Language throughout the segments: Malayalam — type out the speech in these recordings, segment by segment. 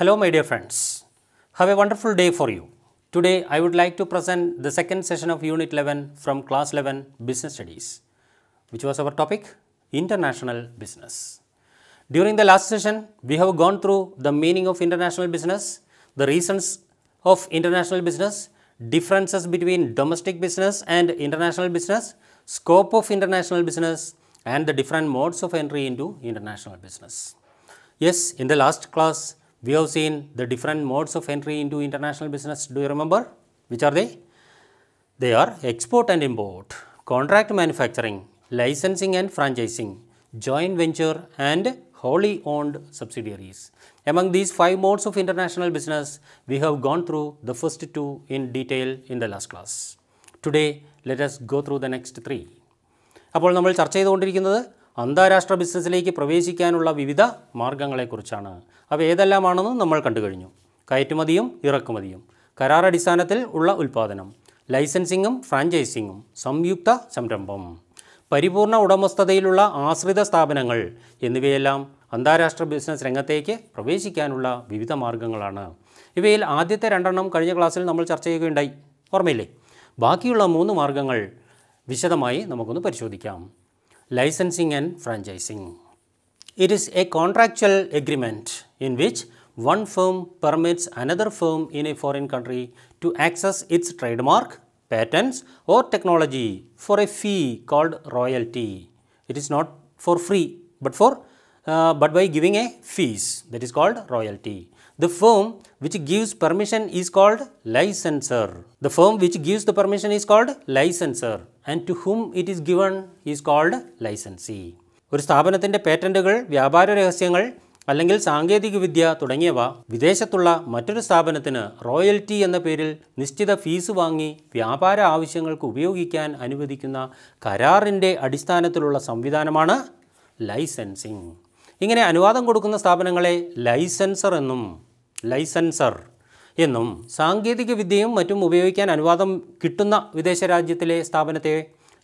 Hello, my dear friends. Have a wonderful day for you. Today, I would like to present the second session of Unit 11 from Class 11 Business Studies, which was our topic International Business. During the last session, we have gone through the meaning of international business, the reasons of international business, differences between domestic business and international business, scope of international business, and the different modes of entry into international business. Yes, in the last class, we have seen the different modes of entry into international business. Do you remember? Which are they? They are export and import, contract manufacturing, licensing and franchising, joint venture, and wholly owned subsidiaries. Among these five modes of international business, we have gone through the first two in detail in the last class. Today, let us go through the next three. അപ്പോൾ നമ്മൾ ചർച്ച ചെയ്തുകൊണ്ടിരിക്കുന്നത് അന്താരാഷ്ട്ര ബിസിനസ്സിലേക്ക് പ്രവേശിക്കാനുള്ള വിവിധ മാർഗങ്ങളെക്കുറിച്ചാണ്. അവ ഏതെല്ലാമാണെന്ന് നമ്മൾ കണ്ടു കഴിഞ്ഞു. കയറ്റുമതിയും ഇറക്കുമതിയും കരാർ അടിസ്ഥാനത്തിൽ ഉള്ള ഉൽപ്പാദനം ലൈസൻസിങ്ങും ഫ്രാഞ്ചൈസിങ്ങും സംയുക്ത സംരംഭം പരിപൂർണ ഉടമസ്ഥതയിലുള്ള ആശ്രിത സ്ഥാപനങ്ങൾ എന്നിവയെല്ലാം അന്താരാഷ്ട്ര ബിസിനസ് രംഗത്തേക്ക് പ്രവേശിക്കാനുള്ള വിവിധ മാർഗങ്ങളാണ്. ഇവയിൽ ആദ്യത്തെ രണ്ടെണ്ണം കഴിഞ്ഞ ക്ലാസ്സിൽ നമ്മൾ ചർച്ച ചെയ്യുകയുണ്ടായി. ഓർമ്മയില്ലേ? ബാക്കിയുള്ള മൂന്ന് മാർഗങ്ങൾ വിശദമായി നമുക്കൊന്ന് പരിശോധിക്കാം. licensing and franchising. It is a contractual agreement in which one firm permits another firm in a foreign country to access its trademark, patents or technology for a fee called royalty. It is not for free but for uh, but by giving a fees that is called royalty. The firm which gives permission is called licensor. The firm which gives the permission is called licensor. And to whom it is given is called licensee ഒരു സ്ഥാപനത്തിന്റെ പേറ്റന്റുകൾ വ്യാപാര രഹസ്യങ്ങൾ അല്ലെങ്കിൽ സാങ്കേതികവിദ്യ തുടങ്ങിയവ വിദേശത്തുള്ള മറ്റൊരു സ്ഥാപനത്തിന് റോയൽറ്റി എന്ന പേരിൽ നിശ്ചിത ഫീസ് വാങ്ങി വ്യാപാര ആവശ്യങ്ങൾക്ക് ഉപയോഗിക്കാൻ അനുവദിക്കുന്ന കരാറിന്റെ അടിസ്ഥാനത്തിലുള്ള സംവിധാനമാണ് ലൈസൻസിങ്. ഇങ്ങനെ അനുവാദം കൊടുക്കുന്ന സ്ഥാപനങ്ങളെ ലൈസൻസർ എന്നും ലൈസൻസർ എന്നും സാങ്കേതിക വിദ്യയും മറ്റും ഉപയോഗിക്കാൻ അനുവാദം കിട്ടുന്ന വിദേശ രാജ്യത്തിലെ സ്ഥാപനത്തെ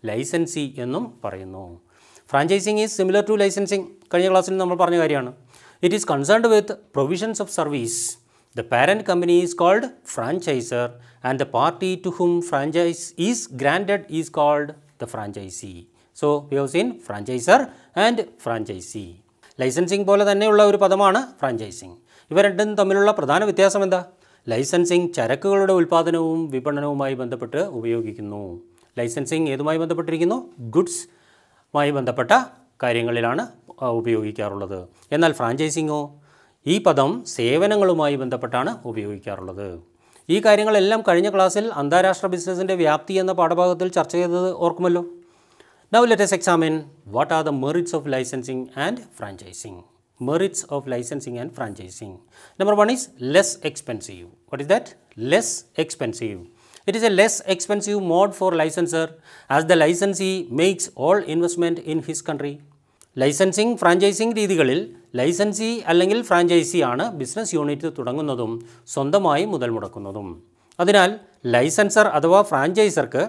ലൈസൻസി എന്നും പറയുന്നു. Franchising is similar to licensing കഴിഞ്ഞ ക്ലാസ്സിൽ നമ്മൾ പറഞ്ഞ കാര്യമാണ്. It is concerned with provisions of service the parent company is called franchisor and the party to whom franchise is granted is called the franchisee so we have seen franchisor and franchisee licensing പോലെ തന്നെയുള്ള ഒരു പദമാണ് ഫ്രാഞ്ചൈസിങ് ഇവ രണ്ടും തമ്മിലുള്ള പ്രധാന വ്യത്യാസം എന്താ? ലൈസൻസിങ് ചരക്കുകളുടെ ഉൽപ്പാദനവും വിപണനവുമായി ബന്ധപ്പെട്ട് ഉപയോഗിക്കുന്നു. ലൈസൻസിങ് ഏതുമായി ബന്ധപ്പെട്ടിരിക്കുന്നു? ഗുഡ്സ് മായി ബന്ധപ്പെട്ട കാര്യങ്ങളിലാണ് ഉപയോഗിക്കാറുള്ളത്. എന്നാൽ ഫ്രാഞ്ചൈസിങ്ങോ ഈ പദം സേവനങ്ങളുമായി ബന്ധപ്പെട്ടാണ് ഉപയോഗിക്കാറുള്ളത്. ഈ കാര്യങ്ങളെല്ലാം കഴിഞ്ഞ ക്ലാസ്സിൽ അന്താരാഷ്ട്ര ബിസിനസ്സിന്റെ വ്യാപ്തി എന്ന പാഠഭാഗത്തിൽ ചർച്ച ചെയ്തത് ഓർക്കുമല്ലോ? Now let's examine what are the merits of licensing and franchising. Merits of licensing and franchising. Number one is less expensive. What is that? Less expensive. It is a less expensive mode for licensor as the licensee makes all investment in his country. Licensing franchising രീതികളിൽ ലൈസൻസി അല്ലെങ്കിൽ ഫ്രാഞ്ചൈസി ആണ് ബിസിനസ് യൂണിറ്റ് തുടങ്ങുന്നതും സ്വന്തമായി മുതൽ മുടക്കുന്നതും അതിനാൽ ലൈസൻസർ അഥവാ ഫ്രാഞ്ചൈസർക്ക്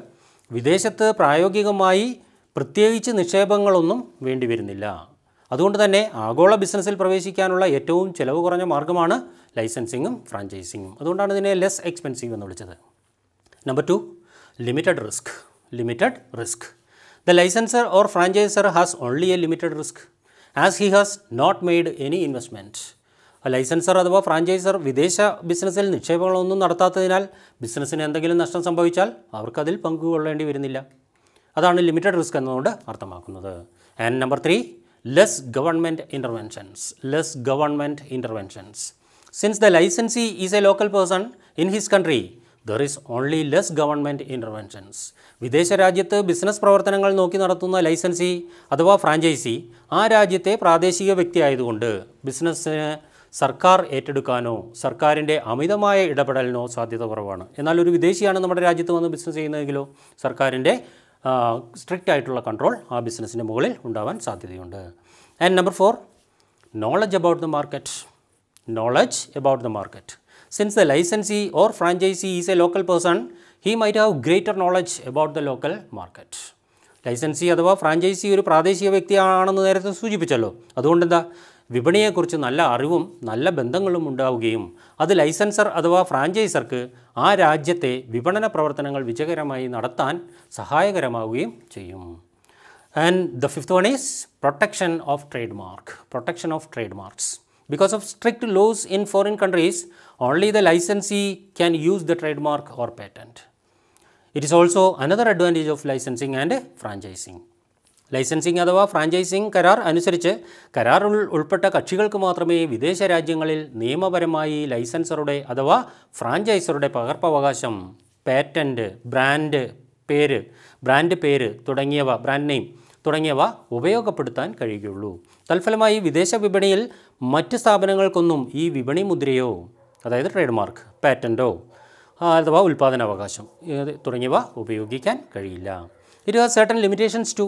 വിദേശത്ത് പ്രായോഗികമായി പ്രത്യേകിച്ച് നിക്ഷേപങ്ങളൊന്നും വേണ്ടിവരുന്നില്ല അതുകൊണ്ട് തന്നെ ആഗോള ബിസിനസ്സിൽ പ്രവേശിക്കാനുള്ള ഏറ്റവും ചിലവ് കുറഞ്ഞ മാർഗമാണ് ലൈസൻസിങ്ങും ഫ്രാഞ്ചൈസിങ്ങും. അതുകൊണ്ടാണ് ഇതിനെ ലെസ് എക്സ്പെൻസീവ് എന്ന് വിളിച്ചത്. Number two limited risk limited risk the licensor or franchisor has only a limited risk as he has not made any investment licensor അഥവാ ഫ്രാഞ്ചൈസർ വിദേശ ബിസിനസ്സിൽ നിക്ഷേപങ്ങളൊന്നും നടത്താത്തതിനാൽ ബിസിനസ്സിന് എന്തെങ്കിലും നഷ്ടം സംഭവിച്ചാൽ അവർക്കതിൽ പങ്കുകൊള്ളേണ്ടി വരുന്നില്ല. അതാണ് ലിമിറ്റഡ് റിസ്ക് എന്നതുകൊണ്ട് അർത്ഥമാക്കുന്നത്. And number three less government interventions. Less government interventions. Since the licensee is a local person in his country, there is only less government interventions. വിദേശ രാജ്യത്ത് ബിസിനസ് പ്രവർത്തനങ്ങൾ നോക്കി നടത്തുന്ന ലൈസൻസി അഥവാ ഫ്രാഞ്ചൈസി ആ രാജ്യത്തെ പ്രാദേശിക വ്യക്തി ആയതുകൊണ്ട് ബിസിനസ്സിന് സർക്കാർ ഏറ്റെടുക്കാനോ സർക്കാരിന്റെ അമിതമായ ഇടപെടലിനോ സാധ്യത കുറവാണ് എന്നാൽ ഒരു വിദേശിയാണ് നമ്മുടെ രാജ്യത്ത് വന്ന് ബിസിനസ് ചെയ്യുന്നതെങ്കിലോ സർക്കാരിന്റെ സ്ട്രിക്റ്റ് ആയിട്ടുള്ള കൺട്രോൾ ആ ബിസിനസ്സിന്റെ മുകളിൽ ഉണ്ടാവാൻ സാധ്യതയുണ്ട്. And number four knowledge about the market knowledge about the market since the licensee or franchisee is a local person he might have greater knowledge about the local market licensee അഥവാ ഫ്രാഞ്ചൈസി ഒരു പ്രാദേശിക വ്യക്തിയാണെന്ന് നേരത്തെ സൂചിപ്പിച്ചല്ലോ. അതുകൊണ്ട് എന്താ വിപണിയെക്കുറിച്ച് നല്ല അറിവും നല്ല ബന്ധങ്ങളും ഉണ്ടാവുകയും അത് ലൈസൻസർ അഥവാ ഫ്രാഞ്ചൈസർക്ക് ആ രാജ്യത്തെ വിപണന പ്രവർത്തനങ്ങൾ വിജയകരമായി നടത്താൻ സഹായകരമാവുകയും ചെയ്യും and the fifth one is protection of trade mark protection of trade marks of strict laws in foreign countries only the licensee licensee use the the trademark or patent. It is also another advantage of licensing and franchising. Licensing അഥവാ ഫ്രാഞ്ചൈസിംഗ് കരാർ അനുസരിച്ച് കരാർ ഉൾപ്പെട്ട കക്ഷികൾക്ക് മാത്രമേ വിദേശ രാജ്യങ്ങളിൽ നിയമപരമായി ലൈസൻസറുടെ അഥവാ ഫ്രാഞ്ചൈസറുടെ പകർപ്പവകാശം പാറ്റന്റ് ബ്രാൻഡ് പേര് ബ്രാൻഡ് പേര് തുടങ്ങിയവ ബ്രാൻഡ് നെയിം തുടങ്ങിയവ ഉപയോഗപ്പെടുത്താൻ കഴിയുകയുള്ളൂ. തൽഫലമായി വിദേശ വിപണിയിൽ മറ്റ് സ്ഥാപനങ്ങൾക്കൊന്നും ഈ വിപണി മുദ്രയോ അതായത് ട്രേഡ് മാർക്ക് പാറ്റന്റോ അഥവാ ഉൽപ്പാദനാവകാശം തുടങ്ങിയവ ഉപയോഗിക്കാൻ കഴിയില്ല. It has certain limitations to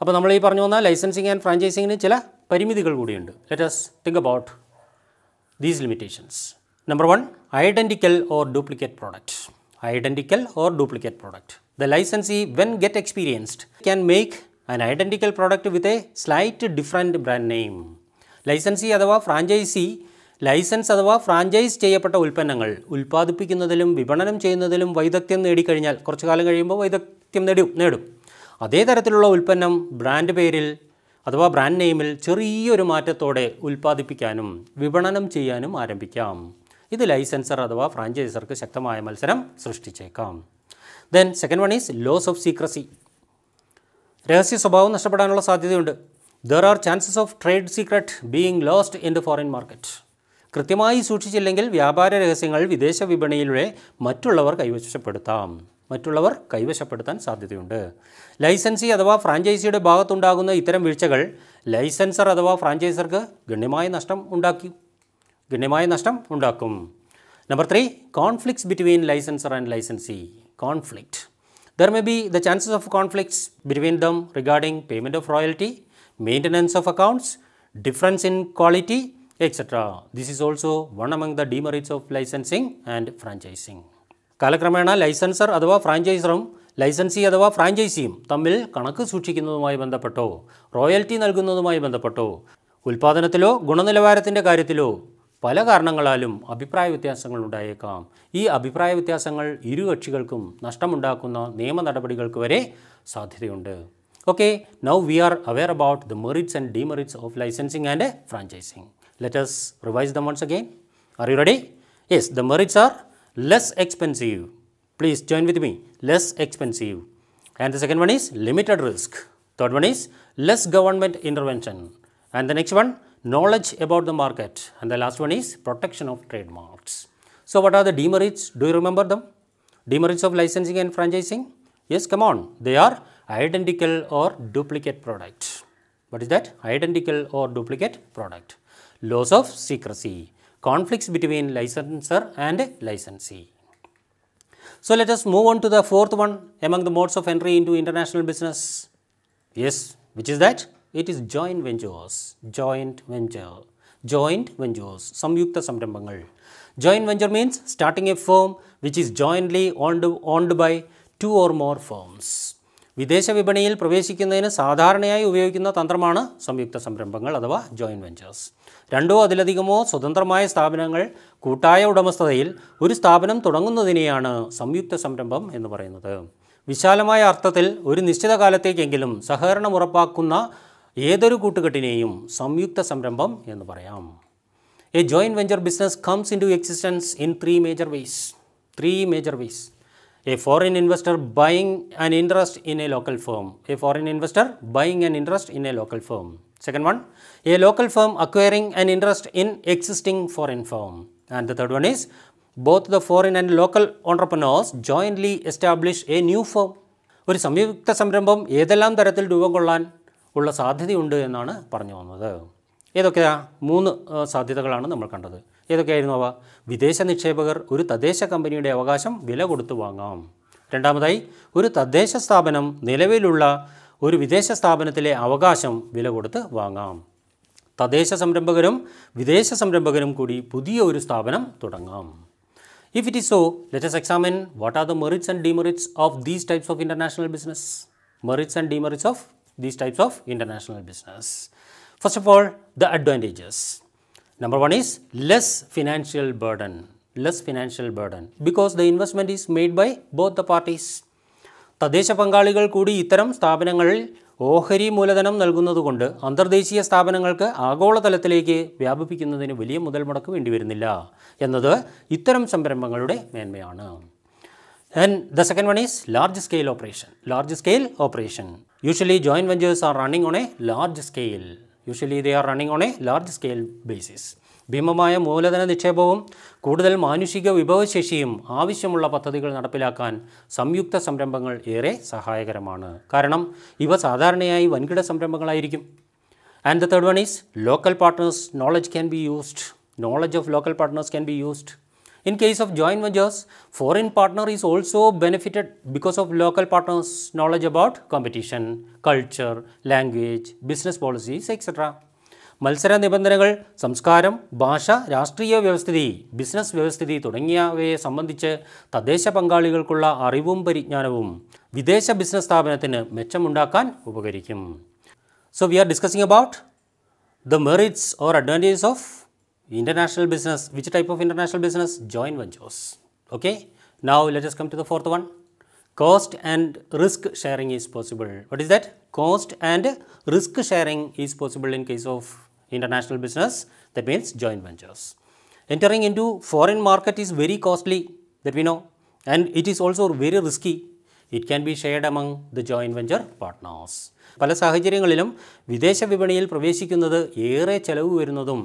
അപ്പോൾ നമ്മൾ ഈ പറഞ്ഞു വന്നാൽ ലൈസൻസിങ് ആൻഡ് ഫ്രാഞ്ചൈസിങ്ങിന് ചില പരിമിതികൾ കൂടിയുണ്ട്. Let us think about these limitations number one identical or duplicate product identical or duplicate product the licensee when get experienced can make an identical product with a slight different brand name licensee അഥവാ ഫ്രാഞ്ചൈസി ലൈസൻസ് അഥവാ ഫ്രാഞ്ചൈസ് ചെയ്യപ്പെട്ട ഉൽപ്പന്നങ്ങൾ ഉൽപ്പാദിപ്പിക്കുന്നതിലും വിപണനം ചെയ്യുന്നതിലും വൈദഗ്ധ്യം നേടിക്കഴിഞ്ഞാൽ കുറച്ചു കാലം കഴിയുമ്പോൾ വൈദഗ്ധ്യം നേടും നേടും. അതേ തരത്തിലുള്ള ഉൽപ്പന്നം ബ്രാൻഡ് പേരിൽ അഥവാ ബ്രാൻഡ് നെയിമിൽ ചെറിയൊരു മാറ്റത്തോടെ ഉൽപ്പാദിപ്പിക്കാനും വിപണനം ചെയ്യാനും ആരംഭിക്കാം. ഇത് ലൈസൻസർ അഥവാ ഫ്രാഞ്ചൈസർക്ക് ശക്തമായ മത്സരം സൃഷ്ടിച്ചേക്കാം. Then second one is loss of secrecy രഹസ്യ സ്വഭാവം നഷ്ടപ്പെടാനുള്ള സാധ്യതയുണ്ട്. There are chances of trade secret being lost in the foreign market കൃത്യമായി സൂക്ഷിച്ചില്ലെങ്കിൽ വ്യാപാര രഹസ്യങ്ങൾ വിദേശ വിപണിയിലൂടെ മറ്റുള്ളവർ കൈവശപ്പെടുത്താം. മറ്റുള്ളവർ കൈവശപ്പെടുത്താൻ സാധ്യതയുണ്ട് ലൈസൻസി അഥവാ ഫ്രാഞ്ചൈസിയുടെ ഭാഗത്തുണ്ടാകുന്ന ഇത്തരം വീഴ്ചകൾ ലൈസൻസർ അഥവാ ഫ്രാഞ്ചൈസർക്ക് ഗണ്യമായ നഷ്ടം ഉണ്ടാക്കി ഗണ്യമായ നഷ്ടം ഉണ്ടാക്കും number three conflicts between licensor and licensee conflict There may be the chances of conflicts between them regarding payment of royalty, maintenance of accounts, difference in quality, etc. This is also one among the demerits of licensing and franchising. കാലക്രമേണ ലൈസൻസർ അഥവാ ഫ്രാഞ്ചൈസറും ലൈസൻസി അഥവാ ഫ്രാഞ്ചൈസിയും തമ്മിൽ കണക്ക് സൂക്ഷിക്കുന്നതുമായി ബന്ധപ്പെട്ടോ റോയൽറ്റി നൽകുന്നതുമായി ബന്ധപ്പെട്ടോ ഉൽപ്പാദനത്തിലോ ഗുണനിലവാരത്തിന്റെ കാര്യത്തിലോ പല കാരണങ്ങളാലും അഭിപ്രായ വ്യത്യാസങ്ങൾ ഉണ്ടായേക്കാം. ഈ അഭിപ്രായ വ്യത്യാസങ്ങൾ ഇരു കക്ഷികൾക്കും നഷ്ടമുണ്ടാക്കുന്ന നിയമ നടപടികൾക്ക് വരെ സാധ്യതയുണ്ട്. Okay now we are aware about the merits and demerits of licensing and franchising. Let's revise the ones again. Are you ready? Yes the merits are less expensive. Please join with me, less expensive. And the second one is limited risk. Third one is less government intervention. And the next one, knowledge about the market. And the last one is protection of trademarks. So, what are the demerits? Do you remember them? Demerits of licensing and franchising? Yes, come on. They are identical or duplicate product. What is that? Identical or duplicate product. Loss of secrecy conflicts between licensor and licensee so let us move on to the fourth one among the modes of entry into international business. Yes, which is that? It is joint ventures. Joint venture. Joint ventures. Samyukta Samrambhangal. Joint venture means starting a firm which is jointly owned, owned by two or more firms. വിദേശ വിപണിയിൽ പ്രവേശിക്കുന്നതിന് സാധാരണയായി ഉപയോഗിക്കുന്ന തന്ത്രമാണ് സംയുക്ത സംരംഭങ്ങൾ അഥവാ ജോയിന്റ് വെഞ്ചേഴ്സ് രണ്ടോ അതിലധികമോ സ്വതന്ത്രമായ സ്ഥാപനങ്ങൾ കൂട്ടായ ഉടമസ്ഥതയിൽ ഒരു സ്ഥാപനം തുടങ്ങുന്നതിനെയാണ് സംയുക്ത സംരംഭം എന്ന് പറയുന്നത്. വിശാലമായ അർത്ഥത്തിൽ ഒരു നിശ്ചിത കാലത്തേക്കെങ്കിലും സഹകരണം ഉറപ്പാക്കുന്ന ഏതൊരു കൂട്ടുകെട്ടിനെയും സംയുക്ത സംരംഭം എന്ന് പറയാം. A joint venture business comes into existence in three major ways three major ways A foreign investor buying an interest in a local firm. A foreign investor buying an interest in a local firm. Second one, a local firm acquiring an interest in existing foreign firm. And the third one is both the foreign and local entrepreneurs jointly establish a new firm. ഒരു സംയുക്ത സംരംഭം ഏതെല്ലാം തരത്തിൽ രൂപം കൊള്ളാൻ ഉള്ള സാധ്യതയുണ്ട് എന്നാണ് പറഞ്ഞു വന്നത് ഏതൊക്കെയാ മൂന്ന് സാധ്യതകളാണ് നമ്മൾ കണ്ടത് ഏതൊക്കെയായിരുന്നു അവ? വിദേശ നിക്ഷേപകർ ഒരു തദ്ദേശ കമ്പനിയുടെ അവകാശം വില കൊടുത്തു വാങ്ങാം. രണ്ടാമതായി ഒരു തദ്ദേശ സ്ഥാപനം നിലവിലുള്ള ഒരു വിദേശ സ്ഥാപനത്തിലെ അവകാശം വില കൊടുത്ത് വാങ്ങാം. തദ്ദേശ സംരംഭകരും വിദേശ സംരംഭകരും കൂടി പുതിയ ഒരു സ്ഥാപനം തുടങ്ങാം. If it is so let let's examine what are the merits and demerits of these types of international business merits and demerits of these types of international business first of all the advantages Number one is less financial burden. Less financial burden. Because the investment is made by both the parties. തദ്ദേശ പങ്കാളികൾ കൂടി ഇത്തരം സ്ഥാപനങ്ങളിൽ ഓഹരി മൂലധനം നൽകുന്നതുകൊണ്ട് അന്തർദേശീയ സ്ഥാപനങ്ങൾക്ക് ആഗോളതലത്തിലേക്ക് വ്യാപിപ്പിക്കുന്നതിന് വലിയ മുതൽ മുടക്ക് വേണ്ടിവരുന്നില്ല എന്നത് ഇത്തരം സംരംഭങ്ങളുടെ മേന്മയാണ്. And the second one is large scale operation large scale operation usually joint ventures are running on a large scale usually they are running on a large scale basis ഭീമമായ മൂലധന നിക്ഷേപവും കൂടുതൽ മാനുഷിക വിഭവശേഷിയും ആവശ്യമുള്ള പദ്ധതികൾ നടപ്പിലാക്കാൻ സംയുക്ത സംരംഭങ്ങൾ ഏറെ സഹായകരമാണ്. കാരണം ഇവ സാധാരണയായി വൻകിട സംരംഭങ്ങളായിരിക്കും. And the third one is local partners knowledge can be used knowledge of local partners can be used In case of joint ventures, foreign partner is also benefited because of local partners' knowledge about competition, culture, language, business policies, etc. മത്സര നിബന്ധനകൾ സംസ്കാരം ഭാഷ രാഷ്ട്രീയ വ്യവസ്ഥിതി ബിസിനസ് വ്യവസ്ഥിതി തുടങ്ങിയവയെ സംബന്ധിച്ച് തദ്ദേശ പങ്കാളികൾക്കുള്ള അറിവും പരിജ്ഞാനവും വിദേശ ബിസിനസ് സ്ഥാപനത്തിന് മെച്ചമുണ്ടാക്കാൻ ഉപകരിക്കും so we are discussing about the merits or advantages of international business which type of international business joint ventures okay now let us come to the fourth one cost and risk sharing is possible what is that cost and risk sharing is possible in case of international business that means joint ventures entering into foreign market is very costly that we know and it is also very risky it can be shared among the joint venture partners പല സാഹചര്യങ്ങളിലും വിദേശ വിപണിയിൽ പ്രവേശിക്കുന്നത് ഏറെ ചെലവ് വരുന്നതും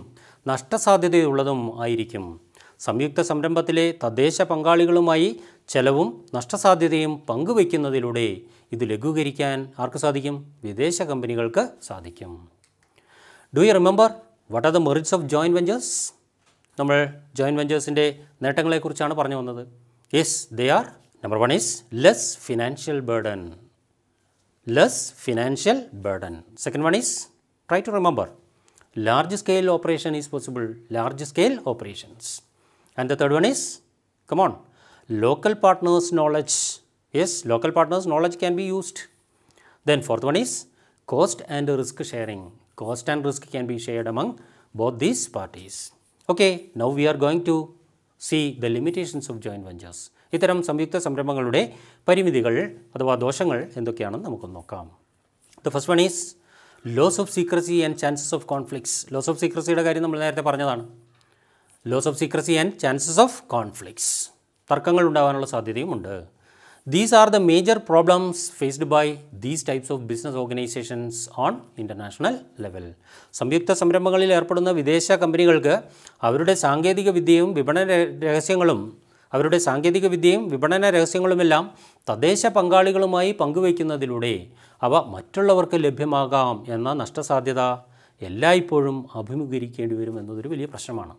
നഷ്ടസാധ്യതയുള്ളതും ആയിരിക്കും. സംയുക്ത സംരംഭത്തിലെ തദ്ദേശ പങ്കാളികളുമായി ചെലവും നഷ്ടസാധ്യതയും പങ്കുവയ്ക്കുന്നതിലൂടെ ഇത് ലഘൂകരിക്കാൻ ആർക്ക് സാധിക്കും? വിദേശ കമ്പനികൾക്ക് സാധിക്കും. Do you remember what are the merits of joint ventures നമ്മൾ ജോയിന്റ് വെഞ്ചേഴ്സിന്റെ നേട്ടങ്ങളെക്കുറിച്ചാണ് പറഞ്ഞു വന്നത്. Yes they are number one is less financial burden less financial burden second one is try to remember large scale operation is possible, large scale operations. And the third one is come on, local partners' knowledge. Yes, local partners' knowledge can be used. Then fourth one is cost and risk sharing. Cost and risk can be shared among both these parties. Okay, now we are going to see the limitations of joint ventures. ഇത്തരം സംയുക്ത സംരംഭങ്ങളുടെ പരിമിതികൾ അഥവാ ദോഷങ്ങൾ എന്തൊക്കെയാണെന്ന് നമുക്ക് നോക്കാം the first one is loss of secrecy and chances of conflicts loss of സീക്രസിയുടെ കാര്യം നമ്മൾ നേരത്തെ പറഞ്ഞതാണ്. Loss of secrecy and chances of conflicts തർക്കങ്ങൾ ഉണ്ടാകാനുള്ള സാധ്യതയുമുണ്ട്. These are the major problems faced by these types of business organisations on international level സംയുക്ത സംരംഭങ്ങളിൽ ഏർപ്പെടുന്ന വിദേശ കമ്പനികൾക്ക് അവരുടെ സാങ്കേതിക വിദ്യയും വിപണന രഹസ്യങ്ങളും അവരുടെ സാങ്കേതിക വിദ്യയും വിപണന രഹസ്യങ്ങളുമെല്ലാം തദ്ദേശ പങ്കാളികളുമായി പങ്കുവയ്ക്കുന്നതിലൂടെ അവ മറ്റുള്ളവർക്ക് ലഭ്യമാകാം എന്ന നഷ്ടസാധ്യത എല്ലായ്പ്പോഴും അഭിമുഖീകരിക്കേണ്ടി വരും എന്നതൊരു വലിയ പ്രശ്നമാണ്.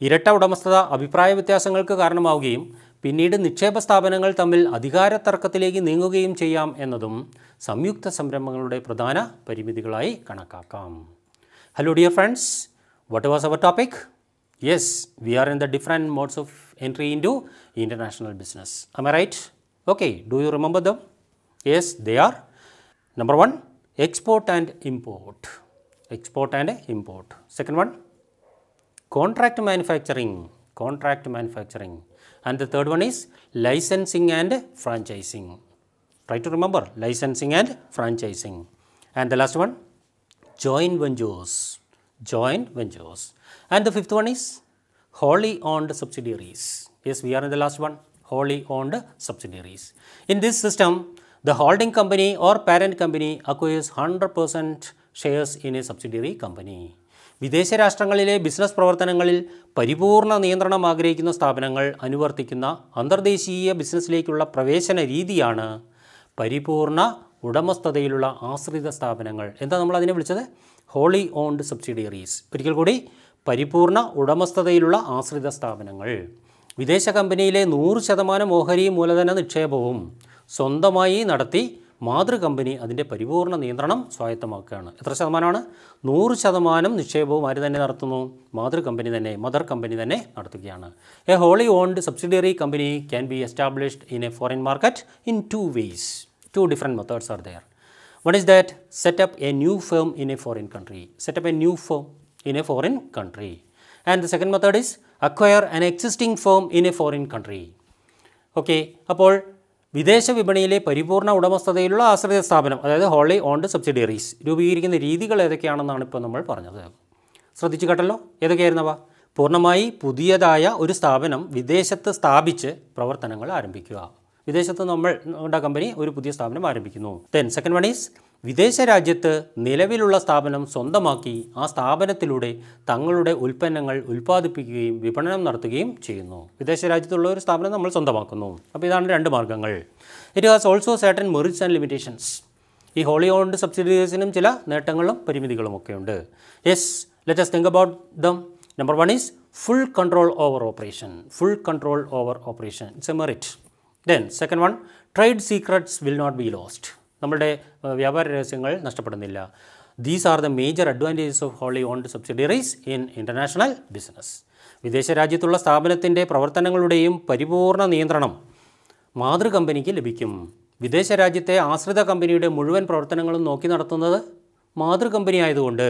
ഇരട്ട ഉടമസ്ഥത അഭിപ്രായ വ്യത്യാസങ്ങൾക്ക് കാരണമാവുകയും പിന്നീട് നിക്ഷേപ സ്ഥാപനങ്ങൾ തമ്മിൽ അധികാര തർക്കത്തിലേക്ക് നീങ്ങുകയും ചെയ്യാം എന്നതും സംയുക്ത സംരംഭങ്ങളുടെ പ്രധാന പരിമിതികളായി കണക്കാക്കാം. Hello dear friends what was our topic yes we are in the different modes of entry into international business. Am I right? Okay, do you remember them? Yes, they are. Number one, export and import. Export and import. Second one, contract manufacturing. Contract manufacturing. And the third one is licensing and franchising. Try to remember licensing and franchising. And the last one, joint ventures. Joint ventures. And the fifth one is wholly owned subsidiaries. Yes we are in the last one. Wholly owned subsidiaries. In this system, the holding company or parent company acquires 100% shares in a subsidiary company വിദേശ രാഷ്ട്രങ്ങളിലെ ബിസിനസ് പ്രവർത്തനങ്ങളിൽ പരിപൂർണ നിയന്ത്രണം ആഗ്രഹിക്കുന്ന സ്ഥാപനങ്ങൾ അനുവർത്തിക്കുന്ന അന്തർദേശീയ ബിസിനസ്സിലേക്കുള്ള പ്രവേശന രീതിയാണ് പരിപൂർണ ഉടമസ്ഥതയിലുള്ള ആശ്രിത സ്ഥാപനങ്ങൾ. എന്താ നമ്മൾ അതിനെ വിളിച്ചത്? ഹോളി ഓൺഡ് സബ്സിഡിയറീസ് ഒരിക്കൽ കൂടി പരിപൂർണ ഉടമസ്ഥതയിലുള്ള ആശ്രിത സ്ഥാപനങ്ങൾ. വിദേശ കമ്പനിയിലെ നൂറ് ശതമാനം ഓഹരി മൂലധന നിക്ഷേപവും സ്വന്തമായി നടത്തി മാതൃ കമ്പനി അതിന്റെ പരിപൂർണ നിയന്ത്രണം സ്വായത്തമാക്കുകയാണ്. എത്ര ശതമാനമാണ്? നൂറ് ശതമാനം നിക്ഷേപവും ആര് തന്നെ നടത്തുന്നു? മാതൃ കമ്പനി തന്നെ മദർ കമ്പനി തന്നെ നടത്തുകയാണ്. A wholly owned subsidiary company can be established in a foreign market in two ways two different methods are there one is that set up a new firm in a foreign country. Set up a new firm. In a foreign country. And the second method is acquire an existing firm in a foreign country. Okay അപ്പോൾ വിദേശ വിപണിയിലെ പരിപൂർണ ഉടമസ്ഥതയിലുള്ള ആശ്രിത സ്ഥാപനം അതായത് ഹോളി ഓൺഡ് സബ്സിഡിയറീസ് രൂപീകരിക്കുന്ന രീതികൾ ഏതൊക്കെയാണെന്നാണ് ഇപ്പോൾ നമ്മൾ പറഞ്ഞത്. ശ്രദ്ധിച്ചു കേട്ടല്ലോ? ഏതൊക്കെയായിരുന്നവ? പൂർണമായി പുതിയതായ ഒരു സ്ഥാപനം വിദേശത്ത് സ്ഥാപിച്ച് പ്രവർത്തനങ്ങൾ ആരംഭിക്കുക. വിദേശത്ത് നമ്മൾ നമ്മുടെ കമ്പനി ഒരു പുതിയ സ്ഥാപനം ആരംഭിക്കുന്നു. ദെൻ സെക്കൻഡ് വൺ ഈസ് വിദേശ രാജ്യത്ത് നിലവിലുള്ള സ്ഥാപനം സ്വന്തമാക്കി ആ സ്ഥാപനത്തിലൂടെ തങ്ങളുടെ ഉൽപ്പന്നങ്ങൾ ഉൽപ്പാദിപ്പിക്കുകയും വിപണനം നടത്തുകയും ചെയ്യുന്നു. വിദേശ രാജ്യത്തുള്ള ഒരു സ്ഥാപനം നമ്മൾ സ്വന്തമാക്കുന്നു. അപ്പോൾ ഇതാണ് രണ്ട് മാർഗങ്ങൾ it has also certain merits and limitations ഈ ഹോളി ഓൺഡ് സബ്സിഡീസിനും ചില നേട്ടങ്ങളും പരിമിതികളും ഒക്കെ ഉണ്ട്. Yes let's think about them number one is full control over operation full control over operation it's a merit then second one trade secrets will not be lost നമ്മുടെ ഏഹ്, വ്യാപാര രഹസ്യങ്ങൾ നഷ്ടപ്പെടുന്നില്ല. These are the major advantages of wholly owned subsidiaries in international business വിദേശ രാജ്യത്തുള്ള സ്ഥാപനത്തിന്റെ പ്രവർത്തനങ്ങളുടെയും പരിപൂർണ നിയന്ത്രണം മാതൃ കമ്പനിക്ക് ലഭിക്കും. വിദേശ രാജ്യത്തെ ആശ്രിത കമ്പനിയുടെ മുഴുവൻ പ്രവർത്തനങ്ങളും നോക്കി നടത്തുന്നത് മാതൃ കമ്പനി ആയതുകൊണ്ട്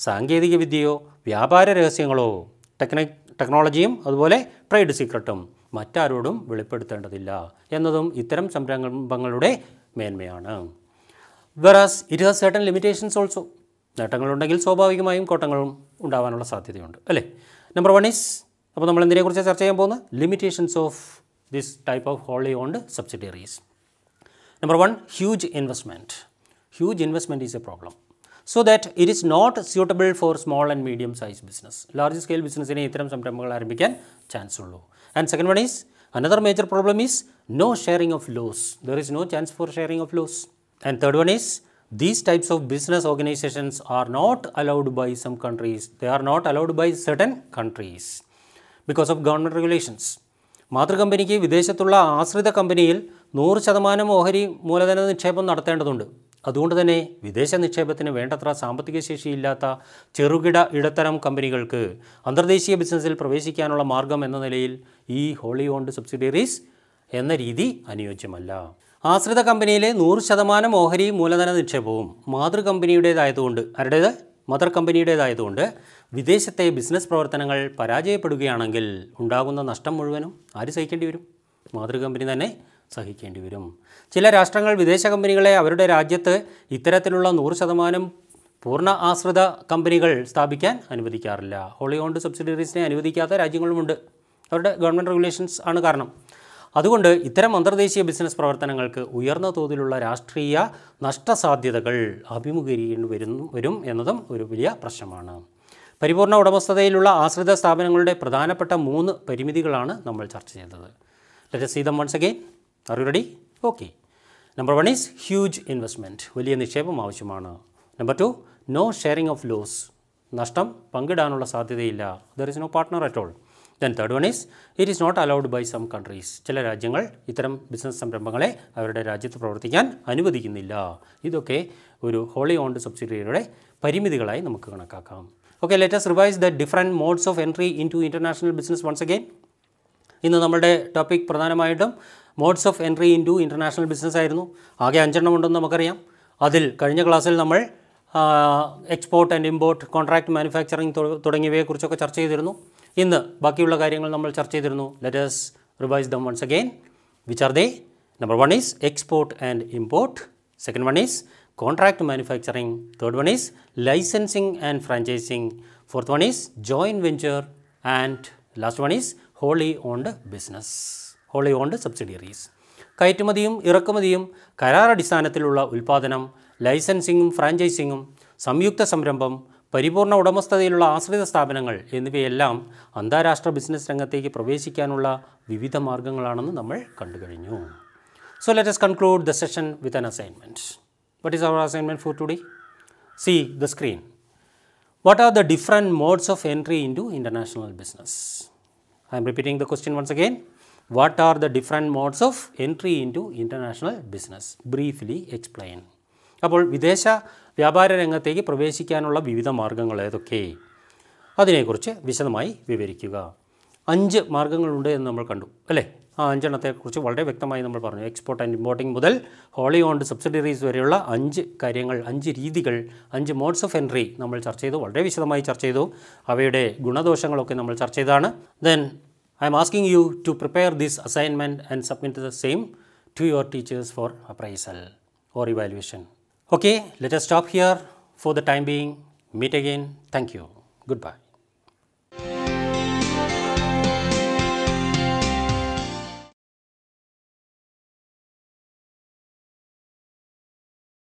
സാങ്കേതിക വിദ്യയോ വ്യാപാര രഹസ്യങ്ങളോ ടെക്നി ടെക്നോളജിയും അതുപോലെ ട്രേഡ് സീക്രട്ടും മറ്റാരോടും വെളിപ്പെടുത്തേണ്ടതില്ല എന്നതും ഇത്തരം സംരംഭങ്ങളുടെ മേന്മയാണ്. Whereas it has certain limitations also നേട്ടങ്ങളുണ്ടെങ്കിൽ സ്വാഭാവികമായും കോട്ടങ്ങളും ഉണ്ടാവാനുള്ള സാധ്യതയുണ്ട് അല്ലേ? നമ്പർ വൺ ഈസ് അപ്പോൾ നമ്മൾ എന്തിനെക്കുറിച്ച് ചർച്ച ചെയ്യാൻ പോകുന്നത്? Limitations of this type of wholly owned subsidiaries number one huge investment huge investment is a problem so that it is not suitable for small and medium size business large scale ബിസിനസ്സിനെ ഇത്തരം സംരംഭങ്ങൾ ആരംഭിക്കാൻ ചാൻസ് ഉള്ളൂ. And second one is another major problem is no sharing of loss there is no chance for sharing of loss and third one is these types of business organizations are not allowed by some countries they are not allowed by certain countries because of government regulations മാതൃകമ്പനിക്ക് വിദേശത്തുള്ള ആശ്രിത കമ്പനിയിൽ നൂറ് ശതമാനം ഓഹരി മൂലധന നിക്ഷേപം നടത്തേണ്ടതുണ്ട്. അതുകൊണ്ട് തന്നെ വിദേശ നിക്ഷേപത്തിന് വേണ്ടത്ര സാമ്പത്തിക ശേഷിയില്ലാത്ത ചെറുകിട ഇടത്തരം കമ്പനികൾക്ക് അന്തർദേശീയ ബിസിനസ്സിൽ പ്രവേശിക്കാനുള്ള മാർഗം എന്ന നിലയിൽ ഈ ഹോളി ഓൺഡ് സബ്സിഡിയറീസ് എന്ന രീതി അനുയോജ്യമല്ല. ആശ്രിത കമ്പനിയിലെ നൂറ് ശതമാനം ഓഹരി മൂലധന നിക്ഷേപവും മാതൃ കമ്പനിയുടേതായതുകൊണ്ട് അവരുടേത് മദർ കമ്പനിയുടേതായതുകൊണ്ട് വിദേശത്തെ ബിസിനസ് പ്രവർത്തനങ്ങൾ പരാജയപ്പെടുകയാണെങ്കിൽ ഉണ്ടാകുന്ന നഷ്ടം മുഴുവനും ആര് സഹിക്കേണ്ടി വരും? മാതൃ കമ്പനി തന്നെ സഹിക്കേണ്ടി വരും. ചില രാഷ്ട്രങ്ങൾ വിദേശ കമ്പനികളെ അവരുടെ രാജ്യത്ത് ഇത്തരത്തിലുള്ള നൂറ് ശതമാനം പൂർണ ആശ്രിത കമ്പനികൾ സ്ഥാപിക്കാൻ അനുവദിക്കാറില്ല. Holy owned സബ്സിഡിയറീസിനെ അനുവദിക്കാത്ത രാജ്യങ്ങളുമുണ്ട്. അവരുടെ ഗവൺമെന്റ് റെഗുലേഷൻസ് ആണ് കാരണം. അതുകൊണ്ട് ഇത്തരം അന്തർദേശീയ ബിസിനസ് പ്രവർത്തനങ്ങൾക്ക് ഉയർന്ന തോതിലുള്ള രാഷ്ട്രീയ നഷ്ടസാധ്യതകൾ അഭിമുഖീകരിക്കേണ്ടി വരുന്നു വരും എന്നതും ഒരു വലിയ പ്രശ്നമാണ്. പരിപൂർണ ഉടമസ്ഥതയിലുള്ള ആശ്രിത സ്ഥാപനങ്ങളുടെ പ്രധാനപ്പെട്ട മൂന്ന് പരിമിതികളാണ് നമ്മൾ ചർച്ച ചെയ്തത്. Let see them once again ready okay number one is huge investment വലിയ നിക്ഷേപം ആവശ്യമാണ്. Number two no sharing of loss നഷ്ടം പങ്കിടാനുള്ള സാധ്യതയില്ല. There is no partner at all then third one is it is not allowed by some countries ചില രാജ്യങ്ങൾ ഇത്തരം ബിസിനസ് സംരംഭങ്ങളെ അവരുടെ രാജ്യത്ത് പ്രവർത്തിക്കാൻ അനുവദിക്കുന്നില്ല. ഇതൊക്കെ ഒരു ഹോളി ഓൺഡ് സബ്സിഡിയറിയുടെ പരിമിതികളായി നമുക്ക് കണക്കാക്കാം. Okay let's revise the different modes of entry into international business once again ഇന്ന് നമ്മുടെ ടോപ്പിക് പ്രധാനമായിട്ടും modes of entry into international business ആയിരുന്നു. ആകെ അഞ്ചെണ്ണം ഉണ്ടെന്ന് നമുക്കറിയാം. അതിൽ കഴിഞ്ഞ ക്ലാസ്സിൽ നമ്മൾ export and import contract manufacturing തുടങ്ങിയവയെക്കുറിച്ചൊക്കെ ചർച്ച ചെയ്തിരുന്നു. ഇന്ന് ബാക്കിയുള്ള കാര്യങ്ങൾ നമ്മൾ ചർച്ച ചെയ്തിരുന്നു. Let's revise them once again which are they number one is export and import second one is contract manufacturing third one is licensing and franchising fourth one is joint venture and last one is wholly owned business wholly owned subsidiaries കയറ്റുമതിയും ഇറക്കുമതിയും കരാറടിസ്ഥാനത്തിലുള്ള ഉൽപ്പാദനം ലൈസൻസിങ്ങും ഫ്രാഞ്ചൈസിങ്ങും സംയുക്ത സംരംഭം പരിപൂർണ ഉടമസ്ഥതയിലുള്ള ആശ്രിത സ്ഥാപനങ്ങൾ എന്നിവയെല്ലാം അന്താരാഷ്ട്ര ബിസിനസ് രംഗത്തേക്ക് പ്രവേശിക്കാനുള്ള വിവിധ മാർഗങ്ങളാണെന്ന് നമ്മൾ കണ്ടു കഴിഞ്ഞു so let's conclude the session with an assignment what is our assignment for today see the screen what are the different modes of entry into international business? I am repeating the question once again. What are the different modes of entry into international business? Briefly explain. അപ്പോൾ വിദേശ വ്യാപാര രംഗത്തേക്ക് പ്രവേശിക്കാനുള്ള വിവിധ മാർഗങ്ങൾ ഏതൊക്കെ അതിനെക്കുറിച്ച് വിശദമായി വിവരിക്കുക അഞ്ച് മാർഗങ്ങളുണ്ട് എന്ന് നമ്മൾ കണ്ടു അല്ലേ ആ അഞ്ചെണ്ണത്തെക്കുറിച്ച് വളരെ വ്യക്തമായി നമ്മൾ പറഞ്ഞു എക്സ്പോർട്ട് ആൻഡ് ഇമ്പോർട്ടിംഗ് മുതൽ ഹോളി ഓൺഡ് സബ്സിഡറീസ് വരെയുള്ള അഞ്ച് കാര്യങ്ങൾ അഞ്ച് രീതികൾ അഞ്ച് മോഡ്സ് ഓഫ് എൻട്രി നമ്മൾ ചർച്ച ചെയ്തു വളരെ വിശദമായി ചർച്ച ചെയ്തു അവയുടെ ഗുണദോഷങ്ങളൊക്കെ നമ്മൾ ചർച്ച ചെയ്താണ് then I am asking you to prepare this assignment and submit the same to your teachers for appraisal or evaluation. Okay, let us stop here for the time being. Meet again. Thank you. Goodbye.